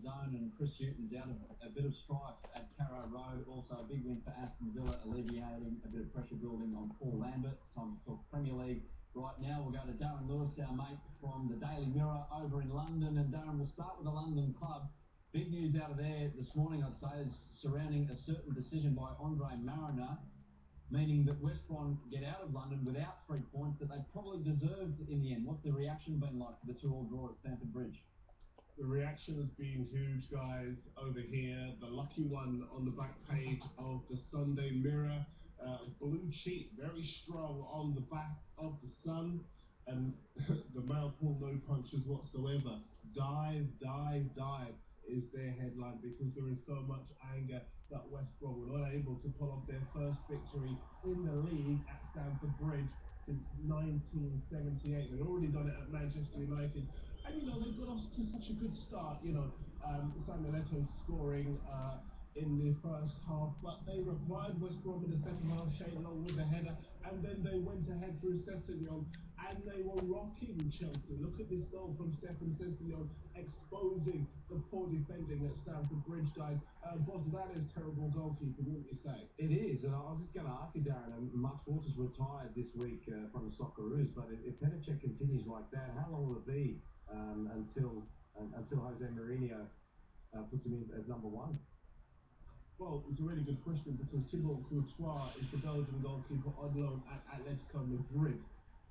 zone, and Chris Hughton's out of a bit of strife at Carrow Road. Also, a big win for Aston Villa, alleviating a bit of pressure building on Paul Lambert. It's time to talk Premier League. Right now, we'll go to Darren Lewis, our mate from the Daily Mirror over in London. And Darren, we'll start with the London club. Big news out of there this morning, I'd say, is surrounding a certain decision by Andre Marriner meaning that West Brom get out of London without three points that they probably deserved in the end. What's the reaction been like for the two-all draw at Stamford Bridge? The reaction has been huge, guys, over here. The lucky one on the back page of the Sunday Mirror. Uh, blue cheek, very strong on the back of the sun. And the mouthful, no punches whatsoever. Dive, dive, dive is their headline because there is so much anger that West Brom were not able to pull off their first victory in the league at Stamford Bridge since 1978. They'd already done it at Manchester United. And, you know, they got off to such a good start. You know, um, Samuel Eto'o scoring uh, in the first half, but they replied West Brom in the second half, Shane Long with a header, and then they went ahead through Sessegnon, and they were rocking Chelsea. Look at this goal from Stéphane Sessegnon, exposing poor defending at Stamford Bridge, guys. Uh, that is terrible goalkeeping, wouldn't you say? It is, and I was just going to ask you, Darren, um, Mark Schwarzer retired this week uh, from the Socceroos, but if, if continues like that, how long will it be um, until uh, until Jose Mourinho uh, puts him in as number one? Well, it's a really good question because Thibaut Courtois is the Belgian goalkeeper on loan at Atletico Madrid.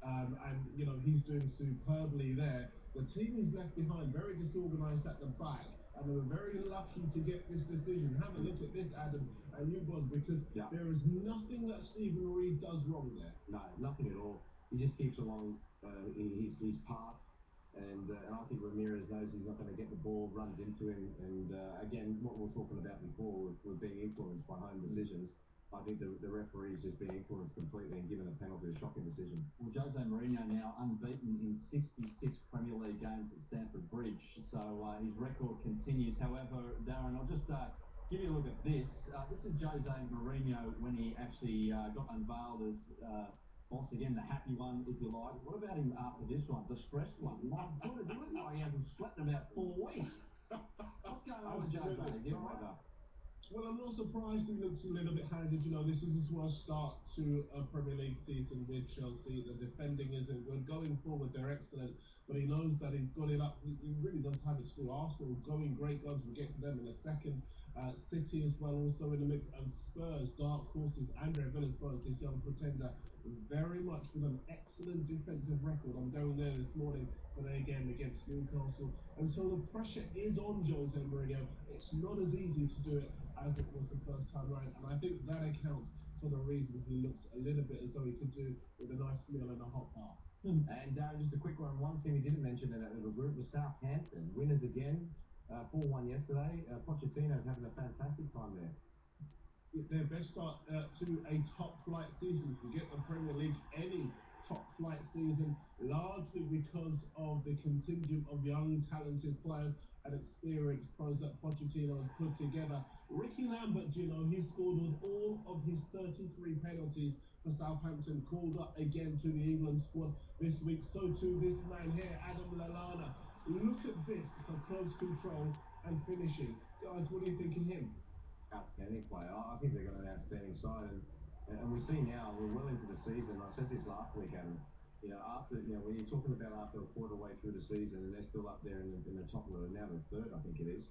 Um, and, you know, he's doing superbly there. The team is left behind, very disorganised at the back. And they were very lucky to get this decision. Have a look at this, Adam and you, Boz, because yeah. there is nothing that Steven Reid does wrong there. No, nothing at all. He just keeps along uh, his, his path and, uh, and I think Ramirez knows he's not going to get the ball, runs into him. And uh, again, what we were talking about before with, with being influenced by home decisions, I think the, the referee's just being influenced completely and given a penalty, a shocking decision. Well, Jose Mourinho now unbeaten in 66 Premier League games at Stamford Bridge, so uh, his record continues. However, Darren, I'll just uh, give you a look at this. Uh, this is Jose Mourinho when he actually uh, got unveiled as uh, once again, the happy one, if you like. What about him after this one, the stressed one? My God, it like he hasn't slept in about four weeks. What's going on with Jose? Is he all right? Well, I'm not surprised he looks a little bit haggard. You know, this is his worst start to a Premier League season with Chelsea. The defending isn't good. Going forward, they're excellent, but he knows that he's got it up. He really does have it still. Arsenal going great guns. We'll get to them in a second. Uh, City as well, also in the mix, and Spurs, dark horses. Andre Villas-Boas, this young pretender, very much with an excellent defensive record. I'm going there this morning for their game against Newcastle. And so the pressure is on Jose Mourinho. It's not as easy to do it as it was the first time round. And I think that accounts for the reason he looks a little bit as though he could do with a nice meal and a hot bath. Hmm. And uh, just a quick one. One team he didn't mention in that little group was Southampton. Winners again. 4-1 uh, yesterday. Uh, Pochettino's having a fantastic time there. Their best start uh, to a top flight season to get the Premier League any top flight season, largely because of the contingent of young, talented players and experienced pros that Pochettino has put together. Rickie Lambert, you know, he scored with all of his 33 penalties for Southampton, called up again to the England squad this week. So too this man here, Adam Lallana, Look at this for close control and finishing. Guys, what do you think of him? Outstanding player. I think they've got an outstanding side. And, and we see now, we're well into the season. I said this last week, Adam. You know, after, you know, when you're talking about after a quarter way through the season and they're still up there in the, in the top of the, now the third, I think it is.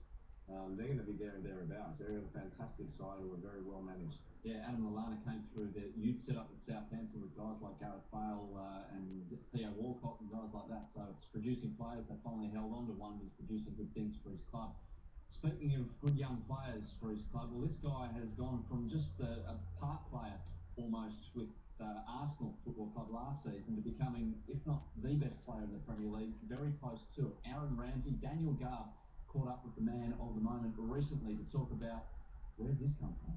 Um, they're going to be there and thereabouts. They're a fantastic side who are very well managed. Yeah, Adam Lallana came through the youth setup at Southampton with guys like Gareth Bale uh, and Theo Walcott and guys like that. So it's producing players that finally held on to one who's producing good things for his club. Speaking of good young players for his club, well, this guy has gone from just a, a part player almost with uh, Arsenal Football Club last season to becoming, if not the best player in the Premier League, very close to it. Aaron Ramsey, Daniel Garb caught up with the man of the moment recently to talk about where did this come from?